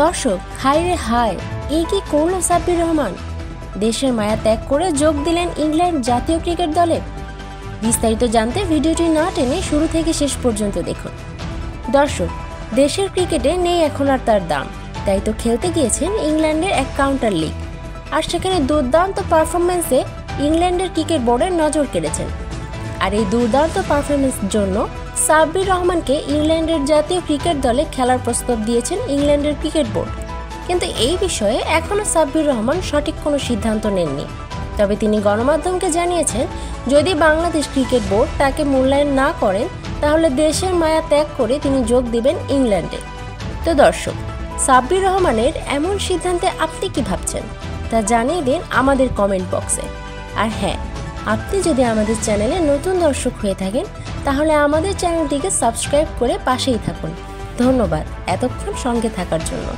দর্শক হায় রে হায় এই কি করল সাব্বির রহমান? দেশের মায়া ত্যাগ করে যোগ দিলেন ইংল্যান্ড জাতীয় ক্রিকেট দলে। বিস্তারিত জানতে ভিডিওটি না টেনে শুরু থেকে শেষ পর্যন্ত দেখুন। দর্শক, দেশের ক্রিকেটে নেই এখন আর তার দাম। তাই তো খেলতে গিয়েছেন ইংল্যান্ডের এক কাউন্টার লিগ আর সেখানে দুর্দান্ত পারফরমেন্সে ইংল্যান্ডের ক্রিকেট বোর্ডের নজর কেড়েছেন। আর এই দুর্দান্ত পারফরমেন্সের জন্য সাব্বির রহমানকে ইংল্যান্ডের জাতীয় ক্রিকেট দলে খেলার প্রস্তাব দিয়েছেন ইংল্যান্ডের ক্রিকেট বোর্ড। কিন্তু এই বিষয়ে এখনও সাব্বির রহমান সঠিক কোনো সিদ্ধান্ত নেননি। তবে তিনি গণমাধ্যমকে জানিয়েছেন, যদি বাংলাদেশ ক্রিকেট বোর্ড তাকে মূল্যায়ন না করেন, তাহলে দেশের মায়া ত্যাগ করে তিনি যোগ দিবেন ইংল্যান্ডে। তো দর্শক, সাব্বির রহমানের এমন সিদ্ধান্তে আপনি কি ভাবছেন? তা জানিয়ে দিন আমাদের কমেন্ট বক্সে। আর হ্যাঁ আপনি যদি আমাদের চ্যানেলে নতুন দর্শক হয়ে থাকেন, তাহলে আমাদের চ্যানেলটিকে সাবস্ক্রাইব করে পাশেই থাকুন। ধন্যবাদ এতক্ষণ সঙ্গে থাকার জন্য।